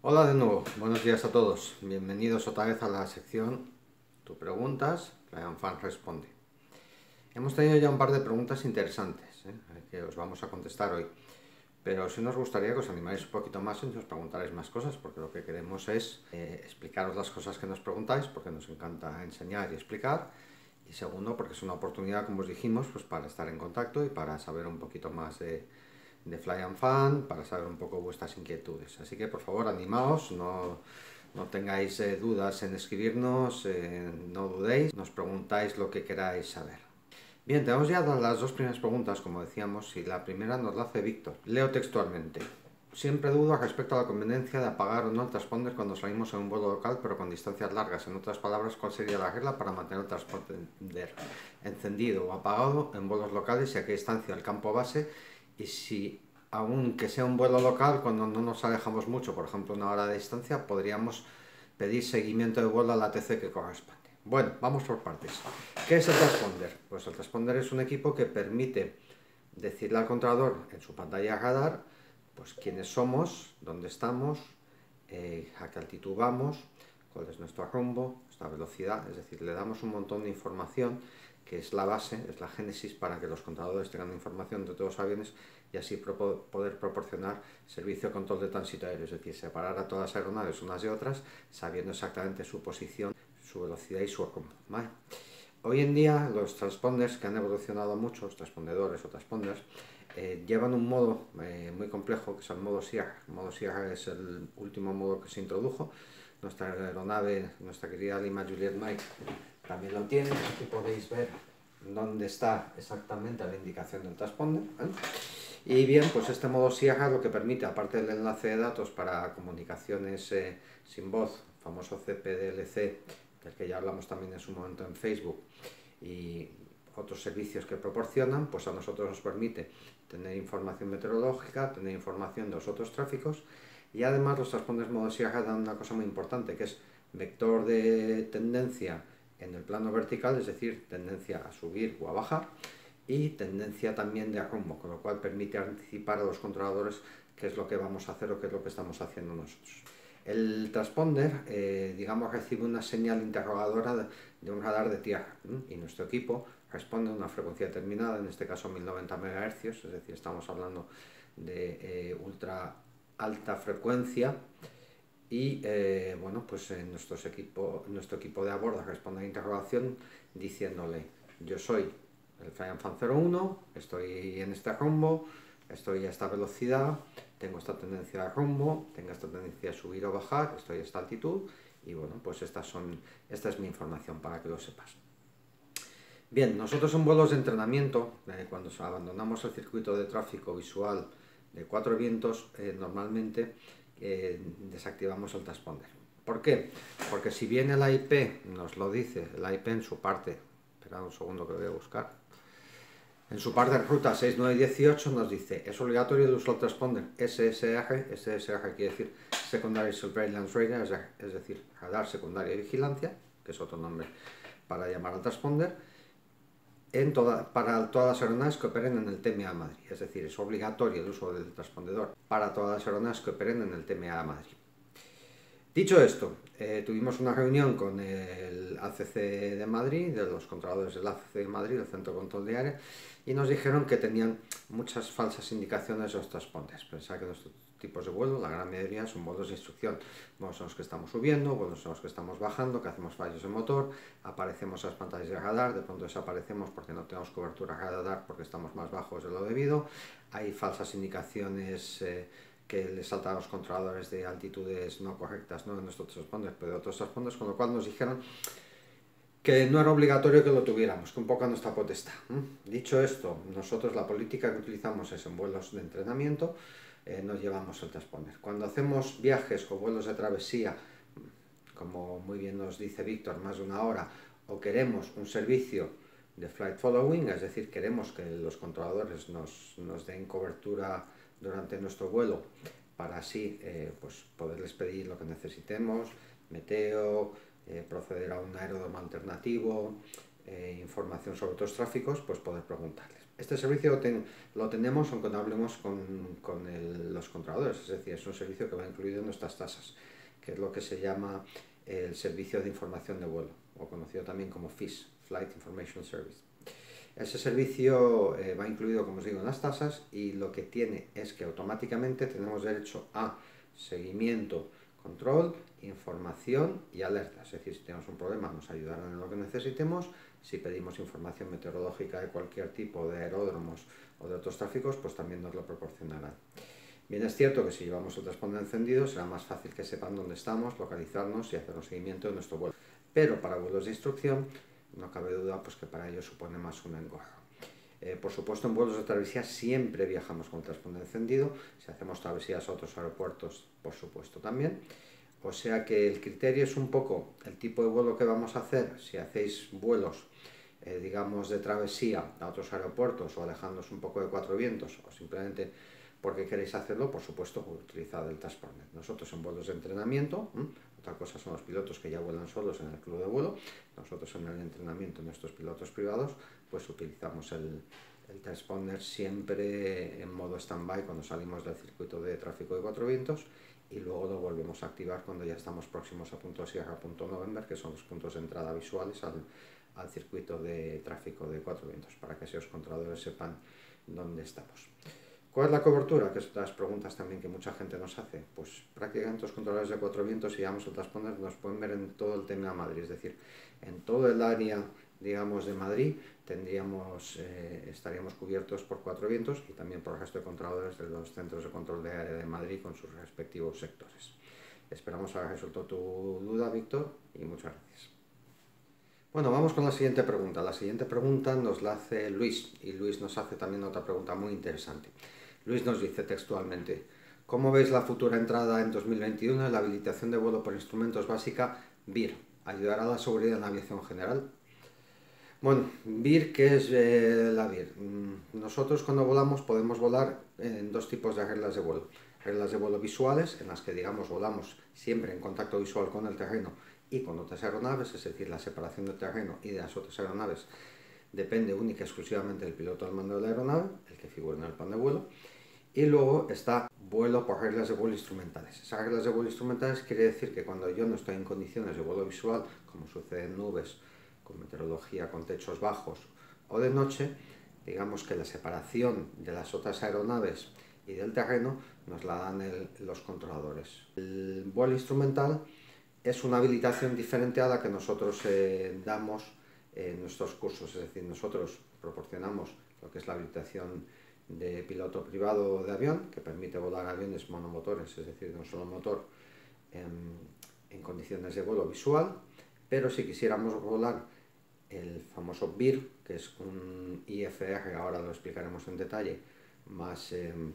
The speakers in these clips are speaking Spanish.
Hola de nuevo, buenos días a todos. Bienvenidos otra vez a la sección Tu preguntas, Ryan Fan responde. Hemos tenido ya un par de preguntas interesantes ¿eh? que os vamos a contestar hoy. Pero sí nos gustaría que os animáis un poquito más y nos preguntarais más cosas, porque lo que queremos es eh, explicaros las cosas que nos preguntáis, porque nos encanta enseñar y explicar. Y segundo, porque es una oportunidad, como os dijimos, pues para estar en contacto y para saber un poquito más de, de Fly and Fan, para saber un poco vuestras inquietudes. Así que por favor, animaos, no, no tengáis eh, dudas en escribirnos, eh, no dudéis, nos preguntáis lo que queráis saber. Bien, tenemos ya las dos primeras preguntas, como decíamos, y la primera nos la hace Víctor. Leo textualmente. Siempre dudo respecto a la conveniencia de apagar o no el transponder cuando salimos en un vuelo local, pero con distancias largas. En otras palabras, ¿cuál sería la regla para mantener el transponder encendido o apagado en vuelos locales y a qué distancia el campo base? Y si, aunque sea un vuelo local, cuando no nos alejamos mucho, por ejemplo una hora de distancia, podríamos pedir seguimiento de vuelo a la TC que corresponde. Bueno, vamos por partes. ¿Qué es el transponder? Pues el transponder es un equipo que permite decirle al controlador en su pantalla radar pues quiénes somos, dónde estamos, eh, a qué altitud vamos, cuál es nuestro rumbo, nuestra velocidad, es decir, le damos un montón de información que es la base, es la génesis para que los controladores tengan información de todos los aviones y así poder proporcionar servicio de control de tránsito aéreo, es decir, separar a todas las aeronaves unas de otras sabiendo exactamente su posición su velocidad y su rumbo. Hoy en día los transponders que han evolucionado mucho, los transpondedores o transponders, eh, llevan un modo eh, muy complejo que es el modo SIAG. El modo SIAG es el último modo que se introdujo. Nuestra aeronave, nuestra querida Lima Juliet Mike, también lo tiene. Aquí podéis ver dónde está exactamente la indicación del transponder. Y bien, pues este modo SIAG lo que permite, aparte del enlace de datos para comunicaciones eh, sin voz, famoso CPDLC, del que ya hablamos también en su momento en Facebook, y otros servicios que proporcionan, pues a nosotros nos permite tener información meteorológica, tener información de los otros tráficos y además los transponders modo SIAGA dan una cosa muy importante que es vector de tendencia en el plano vertical, es decir, tendencia a subir o a bajar y tendencia también de rumbo, con lo cual permite anticipar a los controladores qué es lo que vamos a hacer o qué es lo que estamos haciendo nosotros. El transponder, eh, digamos, recibe una señal interrogadora de, un radar de tierra y nuestro equipo responde a una frecuencia determinada, en este caso 1090 MHz, es decir, estamos hablando de eh, ultra alta frecuencia y eh, bueno, pues nuestro, equipo, nuestro equipo de a bordo responde a la interrogación diciéndole yo soy el Fan 01, estoy en este rumbo, estoy a esta velocidad, tengo esta tendencia de rumbo, tengo esta tendencia a subir o bajar, estoy a esta altitud y bueno, pues estas son, esta es mi información para que lo sepas. Bien, nosotros en vuelos de entrenamiento, eh, cuando abandonamos el circuito de tráfico visual de cuatro vientos, eh, normalmente eh, desactivamos el transponder. ¿Por qué? Porque si bien el IP nos lo dice, el IP en su parte, espera un segundo que lo voy a buscar, en su parte de ruta 6918 nos dice, es obligatorio el uso del transponder SSR, SSR quiere decir Secondary Surveillance Radar, es decir, radar secundaria de vigilancia, que es otro nombre para llamar al transponder, en toda, para todas las aeronaves que operen en el TMA Madrid, es decir, es obligatorio el uso del transpondedor para todas las aeronaves que operen en el TMA Madrid. Dicho esto, eh, tuvimos una reunión con el ACC de Madrid, de los controladores del ACC de Madrid, el Centro de Control de Área, y nos dijeron que tenían muchas falsas indicaciones de los transponders. Pensaba que nuestros tipos de vuelo, la gran mayoría, son vuelos de instrucción. Vuelos en los que estamos subiendo, vuelos en los que estamos bajando, que hacemos fallos de motor, aparecemos en las pantallas de radar, de pronto desaparecemos porque no tenemos cobertura radar porque estamos más bajos de lo debido. Hay falsas indicaciones... Eh, que le saltan a los controladores de altitudes no correctas ¿no? en nuestros transponders, pero de otros transponders, con lo cual nos dijeron que no era obligatorio que lo tuviéramos, que un poco a nuestra potestad. Dicho esto, nosotros la política que utilizamos es en vuelos de entrenamiento, eh, nos llevamos el transponder. Cuando hacemos viajes o vuelos de travesía, como muy bien nos dice Víctor, más de una hora, o queremos un servicio de flight following, es decir, queremos que los controladores nos, den cobertura durante nuestro vuelo para así eh, pues poderles pedir lo que necesitemos, meteo, eh, proceder a un aeródromo alternativo, información sobre otros tráficos, pues poder preguntarles. Este servicio lo tenemos aunque no hablemos con, los controladores, es decir, es un servicio que va incluido en nuestras tasas, que es lo que se llama el Servicio de Información de Vuelo, o conocido también como FIS, Flight Information Service. Ese servicio eh, va incluido, como os digo, en las tasas y lo que tiene es que automáticamente tenemos derecho a seguimiento, control, información y alerta. Es decir, si tenemos un problema nos ayudarán en lo que necesitemos si pedimos información meteorológica de cualquier tipo, de aeródromos o de otros tráficos, pues también nos lo proporcionarán. Bien, es cierto que si llevamos el transponder encendido será más fácil que sepan dónde estamos, localizarnos y hacer un seguimiento de nuestro vuelo. Pero para vuelos de instrucción no cabe duda pues, que para ello supone más un engorro. Eh, por supuesto, en vuelos de travesía siempre viajamos con transponder encendido. Si hacemos travesías a otros aeropuertos, por supuesto también. O sea que el criterio es un poco el tipo de vuelo que vamos a hacer. Si hacéis vuelos, eh, digamos, de travesía a otros aeropuertos o alejándoos un poco de cuatro vientos o simplemente porque queréis hacerlo, por supuesto, utilizad el transponder. Nosotros en vuelos de entrenamiento, otra cosa son los pilotos que ya vuelan solos en el club de vuelo, nosotros en el entrenamiento, nuestros pilotos privados, pues utilizamos el, el transponder siempre en modo stand-by cuando salimos del circuito de tráfico de cuatro vientos y luego lo volvemos a activar cuando ya estamos próximos a punto Sierra, punto November, que son los puntos de entrada visuales al, al circuito de tráfico de cuatro vientos, para que esos controladores sepan dónde estamos. ¿Cuál es la cobertura? Que es las preguntas también que mucha gente nos hace. Pues prácticamente los controladores de cuatro vientos, si vamos a transponder, nos pueden ver en todo el tema de Madrid, es decir, en todo el área digamos, de Madrid, tendríamos, eh, estaríamos cubiertos por cuatro vientos y también por el resto de controladores de los centros de control de área de Madrid con sus respectivos sectores. Esperamos haber resuelto tu duda, Víctor, y muchas gracias. Bueno, vamos con la siguiente pregunta. La siguiente pregunta nos la hace Luis, y Luis nos hace también otra pregunta muy interesante. Luis nos dice textualmente, ¿cómo veis la futura entrada en 2021 en la habilitación de vuelo por instrumentos básica BIR? ¿Ayudará a la seguridad en la aviación general? Bueno, VIR, ¿qué es eh, la VIR? Mm, nosotros cuando volamos podemos volar en dos tipos de reglas de vuelo. Reglas de vuelo visuales, en las que digamos volamos siempre en contacto visual con el terreno y con otras aeronaves, es decir, la separación del terreno y de las otras aeronaves depende única y exclusivamente del piloto al mando de la aeronave, el que figura en el plan de vuelo. Y luego está vuelo por reglas de vuelo instrumentales. Esas reglas de vuelo instrumentales quiere decir que cuando yo no estoy en condiciones de vuelo visual, como sucede en nubes con meteorología con techos bajos o de noche, digamos que la separación de las otras aeronaves y del terreno nos la dan los controladores. El vuelo instrumental es una habilitación diferente a la que nosotros eh, damos en nuestros cursos, es decir, nosotros proporcionamos lo que es la habilitación de piloto privado de avión, que permite volar aviones monomotores, es decir, de un solo motor en condiciones de vuelo visual, pero si quisiéramos volar el famoso BIR, que es un IFR, ahora lo explicaremos en detalle, más em,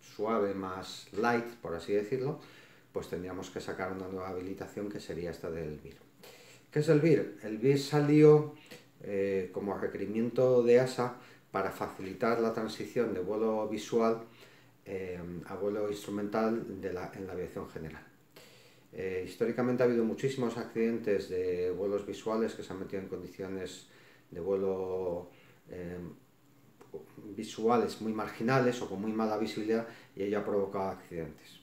suave, más light, por así decirlo, pues tendríamos que sacar una nueva habilitación que sería esta del BIR. ¿Qué es el BIR? El BIR salió eh, como requerimiento de ASA para facilitar la transición de vuelo visual em, a vuelo instrumental en la aviación general. Eh, históricamente ha habido muchísimos accidentes de vuelos visuales que se han metido en condiciones de vuelo eh, visuales muy marginales o con muy mala visibilidad y ello ha provocado accidentes.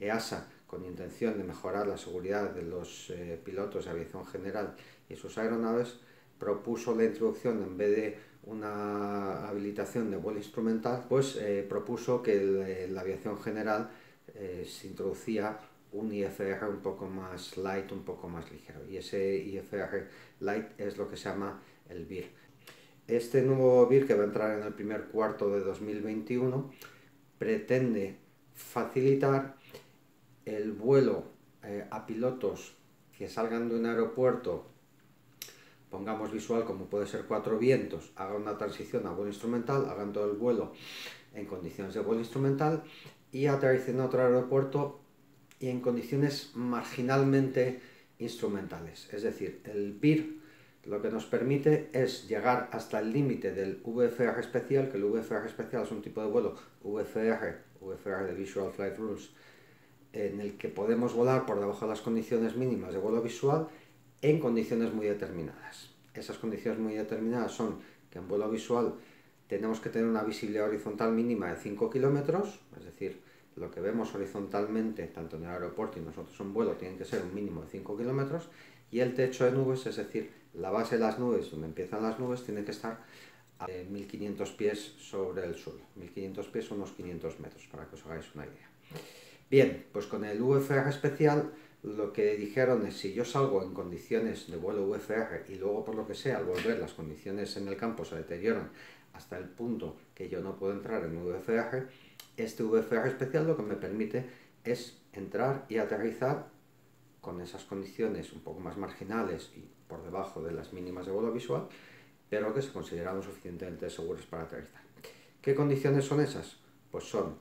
EASA, con intención de mejorar la seguridad de los eh, pilotos de aviación general y sus aeronaves, propuso la introducción, en vez de una habilitación de vuelo instrumental, pues propuso que la aviación general se introducía un IFR un poco más light, un poco más ligero. Y ese IFR light es lo que se llama el BIR. Este nuevo BIR que va a entrar en el primer cuarto de 2021 pretende facilitar el vuelo eh, a pilotos que salgan de un aeropuerto, pongamos visual como puede ser cuatro vientos, hagan una transición a vuelo instrumental, hagan todo el vuelo en condiciones de vuelo instrumental y aterricen a otro aeropuerto y en condiciones marginalmente instrumentales. Es decir, el BIR lo que nos permite es llegar hasta el límite del VFR especial, que el VFR especial es un tipo de vuelo VFR, VFR de Visual Flight Rules, en el que podemos volar por debajo de las condiciones mínimas de vuelo visual en condiciones muy determinadas. Esas condiciones muy determinadas son que en vuelo visual tenemos que tener una visibilidad horizontal mínima de 5 kilómetros, es decir, lo que vemos horizontalmente, tanto en el aeropuerto y nosotros en vuelo, tiene que ser un mínimo de 5 kilómetros, y el techo de nubes, es decir, la base de las nubes, donde empiezan las nubes, tiene que estar a 1500 pies sobre el suelo. 1500 pies son unos 500 metros, para que os hagáis una idea. Bien, pues con el UFR especial lo que dijeron es si yo salgo en condiciones de vuelo UFR y luego por lo que sea al volver las condiciones en el campo se deterioran hasta el punto que yo no puedo entrar en UFR, este VFR especial lo que me permite es entrar y aterrizar con esas condiciones un poco más marginales y por debajo de las mínimas de vuelo visual, pero que se consideran lo suficientemente seguras para aterrizar. ¿Qué condiciones son esas? Pues son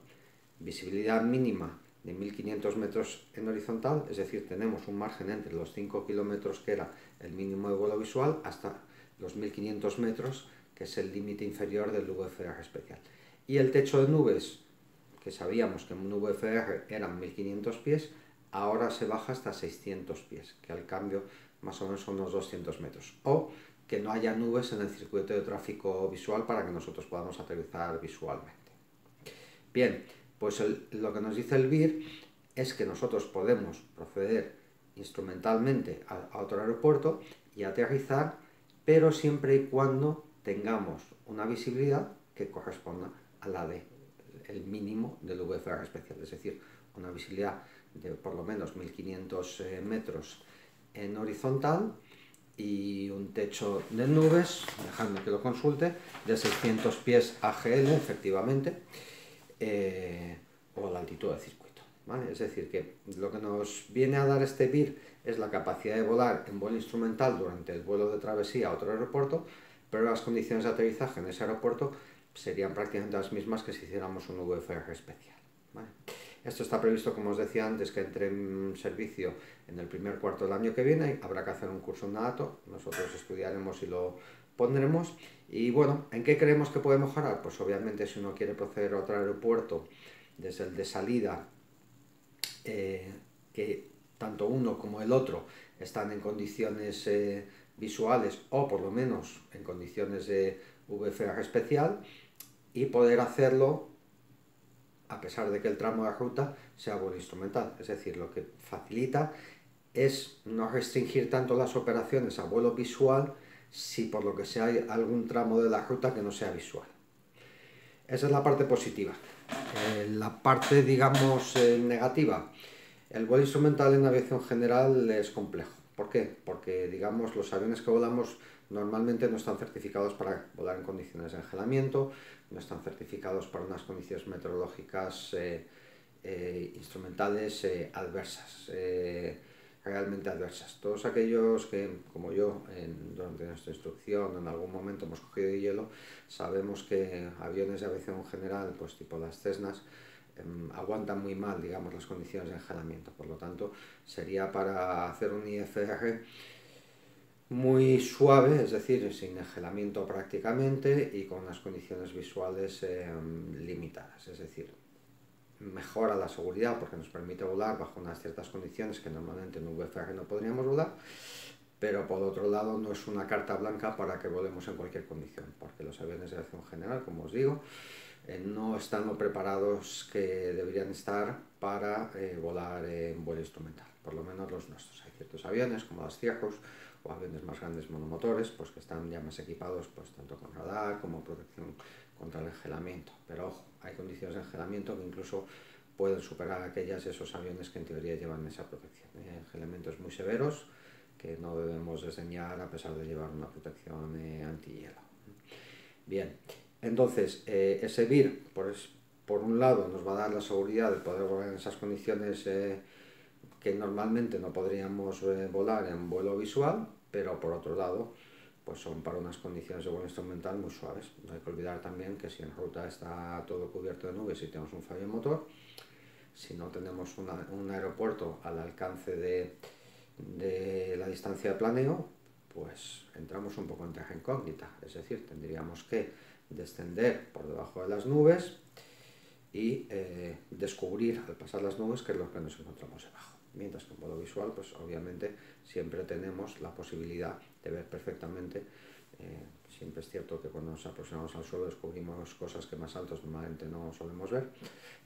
visibilidad mínima de 1500 metros en horizontal, es decir, tenemos un margen entre los 5 kilómetros que era el mínimo de vuelo visual hasta los 1500 metros, que es el límite inferior del VFR especial. Y el techo de nubes que sabíamos que en VFR eran 1500 pies, ahora se baja hasta 600 pies, que al cambio más o menos son unos 200 metros. O que no haya nubes en el circuito de tráfico visual para que nosotros podamos aterrizar visualmente. Bien, pues lo que nos dice el BIR es que nosotros podemos proceder instrumentalmente a, a otro aeropuerto y aterrizar, pero siempre y cuando tengamos una visibilidad que corresponda a la de el mínimo del VFR especial, es decir, una visibilidad de por lo menos 1500 eh, metros en horizontal y un techo de nubes, dejadme que lo consulte, de 600 pies AGL, efectivamente, eh, o la altitud del circuito. Es decir, que lo que nos viene a dar este BIR es la capacidad de volar en vuelo instrumental durante el vuelo de travesía a otro aeropuerto, pero las condiciones de aterrizaje en ese aeropuerto serían prácticamente las mismas que si hiciéramos un VFR especial. Esto está previsto, como os decía antes, que entre en servicio en el primer cuarto del año que viene. Habrá que hacer un curso en NATO, nosotros estudiaremos y lo pondremos. Y bueno, ¿en qué creemos que puede mejorar? Pues obviamente si uno quiere proceder a otro aeropuerto desde el de salida, eh, que tanto uno como el otro están en condiciones eh, visuales o por lo menos en condiciones de VFR especial, y poder hacerlo a pesar de que el tramo de ruta sea vuelo instrumental. Es decir, lo que facilita es no restringir tanto las operaciones a vuelo visual si por lo que sea hay algún tramo de la ruta que no sea visual. Esa es la parte positiva. Eh, la parte, digamos, eh, negativa. El vuelo instrumental en aviación general es complejo. ¿Por qué? Porque, digamos, los aviones que volamos normalmente no están certificados para volar en condiciones de engelamiento, no están certificados para unas condiciones meteorológicas eh, eh, instrumentales eh, adversas, realmente adversas. Todos aquellos que, como yo, durante nuestra instrucción en algún momento hemos cogido hielo, sabemos que aviones de aviación general, pues tipo las Cessnas, aguantan muy mal, digamos, las condiciones de engelamiento. Por lo tanto, sería para hacer un IFR muy suave, es decir, sin engelamiento prácticamente y con unas condiciones visuales em, limitadas, es decir, mejora la seguridad porque nos permite volar bajo unas ciertas condiciones que normalmente en VFR no podríamos volar, pero por otro lado no es una carta blanca para que volemos en cualquier condición, porque los aviones de aviación general, como os digo, no están preparados que deberían estar para eh, volar en vuelo instrumental, por lo menos los nuestros. Hay ciertos aviones como las Cierros o aviones más grandes monomotores, pues que están ya más equipados pues tanto con radar como protección contra el engelamiento. Pero ojo, hay condiciones de engelamiento que incluso pueden superar aquellas esos aviones que en teoría llevan esa protección. Hay engelamientos muy severos que no debemos desdeñar a pesar de llevar una protección eh, anti-hielo. Bien, entonces eh, ese BIR, por, por un lado, nos va a dar la seguridad de poder volar en esas condiciones eh, que normalmente no podríamos eh, volar en vuelo visual, pero por otro lado, pues son para unas condiciones de vuelo instrumental muy suaves. No hay que olvidar también que si en ruta está todo cubierto de nubes y tenemos un fallo en motor, si no tenemos un aeropuerto al alcance de, de la distancia de planeo, pues entramos un poco en terra incógnita, es decir, tendríamos que descender por debajo de las nubes y eh, descubrir al pasar las nubes qué es lo que nos encontramos debajo mientras que en modo visual, pues obviamente siempre tenemos la posibilidad de ver perfectamente eh, si Siempre es cierto que cuando nos aproximamos al suelo descubrimos cosas que más altos normalmente no solemos ver,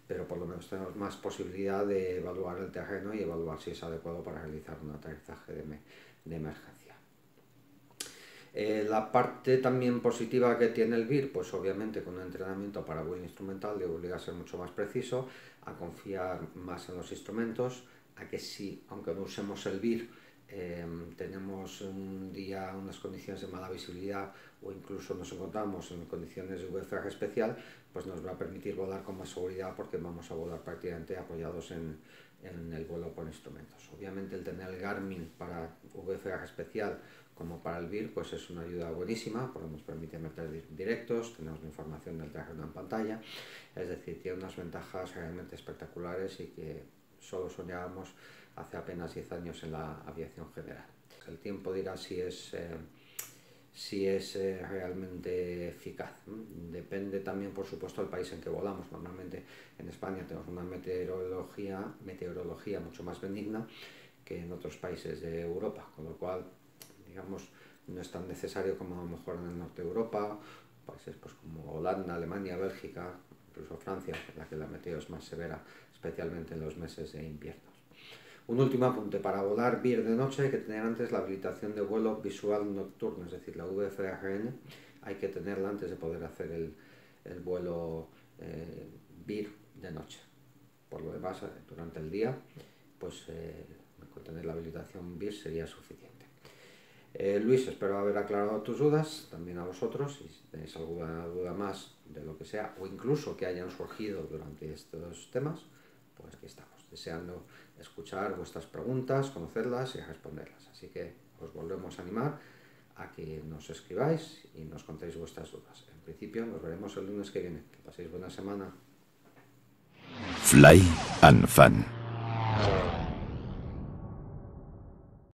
pero por lo menos tenemos más posibilidad de evaluar el terreno y evaluar si es adecuado para realizar un aterrizaje de, de emergencia. Eh, la parte también positiva que tiene el BIR, pues obviamente con un entrenamiento para vuelo instrumental le obliga a ser mucho más preciso, a confiar más en los instrumentos, a que si, aunque no usemos el BIR, Em, tenemos un día unas condiciones de mala visibilidad o incluso nos encontramos en condiciones de VFR especial, pues nos va a permitir volar con más seguridad porque vamos a volar prácticamente apoyados en, en el vuelo por instrumentos. Obviamente el tener el Garmin para VFR especial como para el VIR pues es una ayuda buenísima porque nos permite meter directos, tenemos la información del terreno en pantalla, es decir, tiene unas ventajas realmente espectaculares y que solo soñábamos hace apenas 10 años en la aviación general. El tiempo dirá si es, eh, si es eh, realmente eficaz. Depende también, por supuesto, del país en que volamos. Normalmente en España tenemos una meteorología, meteorología mucho más benigna que en otros países de Europa, con lo cual, digamos, no es tan necesario como a lo mejor en el norte de Europa, países pues, como Holanda, Alemania, Bélgica, incluso Francia, en la que la meteo es más severa, especialmente en los meses de invierno. Un último apunte, para volar BIR de noche hay que tener antes la habilitación de vuelo visual nocturno, es decir, la VFRN hay que tenerla antes de poder hacer el, el vuelo eh, BIR de noche. Por lo demás, eh, durante el día, pues eh, tener la habilitación BIR sería suficiente. Luis, espero haber aclarado tus dudas, también a vosotros, si tenéis alguna duda más de lo que sea, o incluso que hayan surgido durante estos temas, pues aquí estamos, deseando escuchar vuestras preguntas, conocerlas y responderlas. Así que os volvemos a animar a que nos escribáis y nos contéis vuestras dudas. En principio nos veremos el lunes que viene. Que paséis buena semana. Fly and Fun.